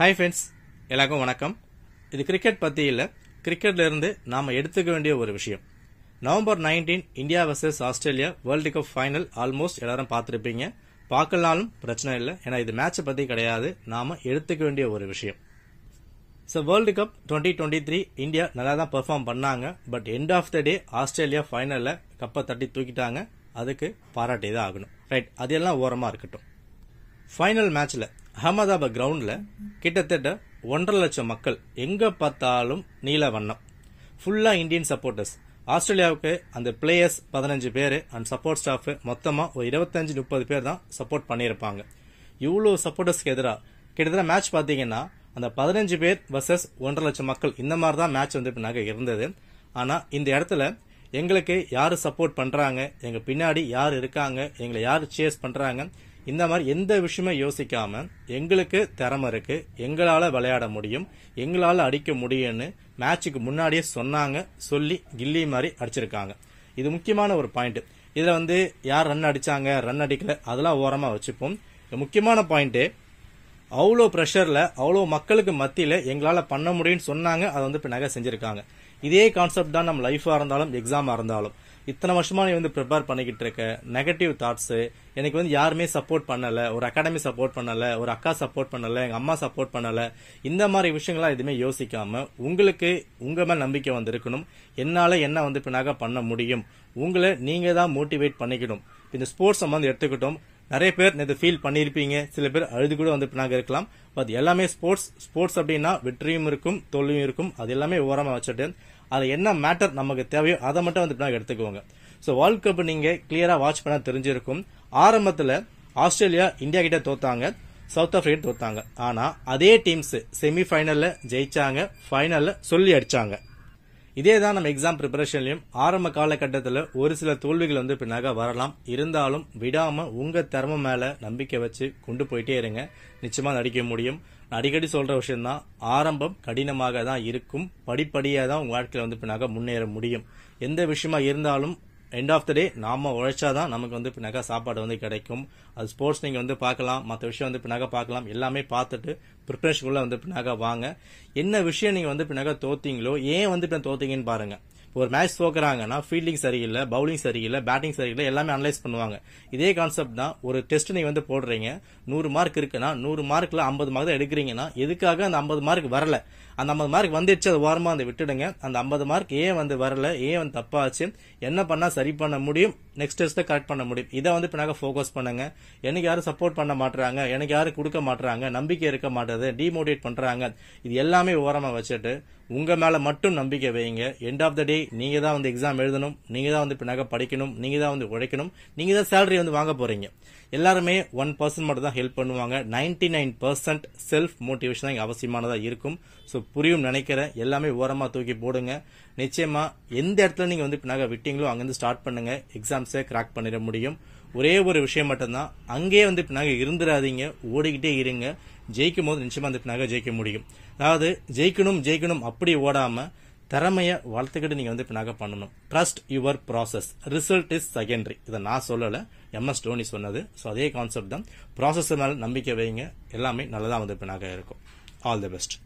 Hi friends எல்லாருக்கும் வணக்கம். இது கிரிக்கெட் பற்றி இல்லை. கிரிக்கெட்லேருந்து நாம் எடுத்துக்க வேண்டிய ஒரு விஷயம். November nineteen India versus Australia world cup final almost எல்லாரும் பார்த்துருப்பீங்க. பார்க்கலனாலும் பிரச்சனை இல்லை. ஏன்னா இது மேட்சை பற்றி கிடையாது. நாம் எடுத்துக்க வேண்டிய ஒரு விஷயம். So world cup twenty twenty three India நல்லா தான் பெர்ஃபார்ம் பண்ணாங்க. But end of the day Australia ஃபைனலில் கப்பை தட்டி தூக்கிட்டாங்க. அதுக்கு பாராட்டி தான் ஆகணும் ரைட் அதெல்லாம் ஓரமாக இருக்கட்டும். ஃபைனல் மேட்ச்சில் அகமதாபாத் கிரவுண்டில் கிட்டத்தட்ட ஒன்றரை லட்சம் மக்கள் எங்கே பார்த்தாலும் நீல வண்ணம். ஃபுல்லாக இந்தியன் சப்போர்ட்டர்ஸ் ஆஸ்திரேலியாவுக்கு அந்த பிளேயர்ஸ் பதினஞ்சு பேர் அண்ட் சப்போர்ட் ஸ்டாஃப் மொத்தமாக ஒரு இருபத்தஞ்சு முப்பது பேர் தான் சப்போர்ட் பண்ணியிருப்பாங்க. இவ்வளோ சப்போர்ட்டர்ஸ்க்கு எதிராக கிட்டத்தட்ட மேட்ச் பார்த்தீங்கன்னா அந்த பதினஞ்சு பேர் வர்சஸ் ஒன்றரை லட்சம் மக்கள் இந்த மாதிரி தான் மேட்ச் வந்து நகை இருந்தது. ஆனால் இந்த இடத்துல எங்களுக்கு யார் சப்போர்ட் பண்ணுறாங்க எங்கள் பின்னாடி யார் இருக்காங்க எங்களை யார் சேஸ் பண்ணுறாங்க இந்த மாதிரி எந்த விஷயமே யோசிக்காம எங்களுக்கு திறமை இருக்கு எங்களால விளையாட முடியும் எங்களால அடிக்க முடியும்னு மேட்சுக்கு முன்னாடியே சொன்னாங்க சொல்லி கில்லி மாதிரி அடிச்சிருக்காங்க. இது முக்கியமான ஒரு பாயிண்ட் இதுல வந்து யார் ரன் அடிச்சாங்க ரன் அடிக்கல அதெல்லாம் ஓரமா வச்சுப்போம். முக்கியமான பாயிண்ட் அவ்வளோ ப்ரெஷர்ல அவ்வளோ மக்களுக்கு மத்தியில எங்களால பண்ண முடியும்னு சொன்னாங்க அதை வந்து இப்போ நகை செஞ்சிருக்காங்க. இதே கான்செப்ட் தான் நம்ம லைஃபா இருந்தாலும் எக்ஸாமா இருந்தாலும். இத்தனை வருஷமா நீ வந்து ப்ரிப்பேர் பண்ணிக்கிட்டு இருக்க. நெகட்டிவ் தாட்ஸ் எனக்கு வந்து யாருமே சப்போர்ட் பண்ணல. ஒரு அகாடமி சப்போர்ட் பண்ணல. ஒரு அக்கா சப்போர்ட் பண்ணல. எங்க அம்மா சப்போர்ட் பண்ணல. இந்த மாதிரி விஷயங்கள்லாம் எதுவுமே யோசிக்காம உங்களுக்கு உங்க மேல் நம்பிக்கை வந்திருக்கணும். என்னால என்ன வந்து பின்னாக பண்ண முடியும்? உங்களை நீங்க தான் மோட்டிவேட் பண்ணிக்கணும். இந்த ஸ்போர்ட்ஸ் வந்து எடுத்துக்கிட்டோம். நிறைய பேர் நேற்று ஃபீல் பண்ணியிருப்பீங்க. சில பேர் அழுது கூட வந்து பின்னாக இருக்கலாம். பட் எல்லாமே ஸ்போர்ட்ஸ் ஸ்போர்ட்ஸ் அப்படின்னா வெற்றியும் இருக்கும் தோல்வியும் இருக்கும். அது எல்லாமே ஓரமாக வச்சுட்டு அது என்ன மேட்டர் நமக்கு தேவையோ அதை மட்டும் வந்து பின்னாக எடுத்துக்கோங்க. ஸோ வேர்ல்ட் கப் நீங்க கிளியரா வாட்ச் பண்ண தெரிஞ்சிருக்கும். ஆரம்பத்தில் ஆஸ்திரேலியா இந்தியா கிட்ட தோத்தாங்க. South Africa தோத்தாங்க. ஆனா அதே டீம்ஸ் செமி ஃபைனல்ல ஜெயிச்சாங்க. ஃபைனல்ல சொல்லி அடிச்சாங்க. இதே தான் நம்ம எக்ஸாம் ப்ரிப்பரேஷன்லையும் ஆரம்ப காலகட்டத்தில் ஒரு சில தோல்விகள் வந்து பின்னாக வரலாம். இருந்தாலும் விடாமல் உங்கள் திறமை மேலே நம்பிக்கை வச்சு கொண்டு போயிட்டே இருங்க. நிச்சயமாக நடிக்க முடியும். அடிக்கடி சொல்ற விஷயம்தான் ஆரம்பம் கடினமாக தான் இருக்கும். படிப்படியாக தான் உங்கள் வாழ்க்கையில் வந்து பின்னாக முன்னேற முடியும். எந்த விஷயமா இருந்தாலும் எண்ட் ஆஃப் த டே நாம உழைச்சாதான் நமக்கு வந்து பின்னாக சாப்பாடு வந்து கிடைக்கும். அது ஸ்போர்ட்ஸ் நீங்க வந்து பார்க்கலாம் மற்ற விஷயம் வந்து பின்னாக பார்க்கலாம். எல்லாமே பார்த்துட்டு ப்ரிப்பரேஷனுக்குள்ள வந்து பின்னாக வாங்க. என்ன விஷயம் நீங்க வந்து பின்னாக தோத்தீங்களோ ஏன் வந்து இப்போ தோத்தீங்கன்னு பாருங்க. ஒரு மேட்ச் தோக்குறாங்கன்னா ஃபீல்டிங் சரியில்லை பவுலிங் சரியில்லை பேட்டிங் சரியில்லை எல்லாமே அனலைஸ் பண்ணுவாங்க. இதே கான்செப்ட் தான் ஒரு டெஸ்ட் நீங்க வந்து போடுறீங்க நூறு மார்க் இருக்குன்னா நூறு மார்க்ல ஐம்பது மார்க் தான் எடுக்கிறீங்கன்னா எதுக்காக அந்த ஐம்பது மார்க் வரல? அந்த ஐம்பது மார்க் வந்துடுச்சு அது ஓரமா அந்த விட்டுடுங்க. அந்த ஐம்பது மார்க் ஏன் வந்து வரல ஏன் வந்து தப்பாச்சு என்ன பண்ணா சரி பண்ண முடியும் நெக்ஸ்ட் டெஸ்ட்டை கரெக்ட் பண்ண முடியும். இதை வந்து பின்னாக ஃபோக்கஸ் பண்ணுங்க. எனக்கு யாரும் சப்போர்ட் பண்ண மாட்டாங்க எனக்கு யாரும் கொடுக்க மாட்டாங்க நம்பிக்கை இருக்க மாட்டேது டிமோட்டிவேட் பண்றாங்க. இது எல்லாமே ஓரமா வச்சுட்டு உங்க மேல மட்டும் நம்பிக்கை வைங்க எண்ட் ஆஃப் த டே நீங்க தான் வந்து எக்ஸாம் எழுதணும் நீங்க தான் வந்து பின்னாக படிக்கணும் நீங்க தான் வந்து உழைக்கணும் நீங்க தான் சேலரி வந்து வாங்க போறீங்க. எல்லாருமே ஒன் பர்சன்ட் மட்டும் தான் ஹெல்ப் பண்ணுவாங்க. Ninety nine percent self motivation தான் இங்க அவசியமானதா இருக்கும். ஸோ புரியும் நினைக்கிறேன். எல்லாமே ஓரமா தூக்கி போடுங்க. நிச்சயமா எந்த இடத்துல நீங்க வந்து பின்னாக விட்டீங்களோ அங்கிருந்து ஸ்டார்ட் பண்ணுங்க. எக்ஸாம்ஸை கிராக் பண்ணிட முடியும். ஒரே ஒரு விஷயம் மட்டும்தான். அங்கேயே வந்து பின்னாக இருந்துடாதீங்க ஓடிக்கிட்டே இருங்க. ஜெயிக்கும் போது நிச்சயமா வந்து பின்னாக ஜெயிக்க முடியும். அதாவது ஜெயிக்கணும் ஜெயிக்கணும் அப்படி ஓடாம திறமைய வளர்த்துக்கிட்டு நீங்க வந்து பின்னாக பண்ணணும். Trust your process result is secondary இதை நான் சொல்லல. எம் எஸ் டோனி சொன்னது. ஸோ அதே கான்செப்ட் தான். ப்ராசஸ் மேலே நம்பிக்கை வைங்க. எல்லாமே நல்லதா வந்து பின்னாக இருக்கும். All the best